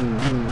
Mm-hmm.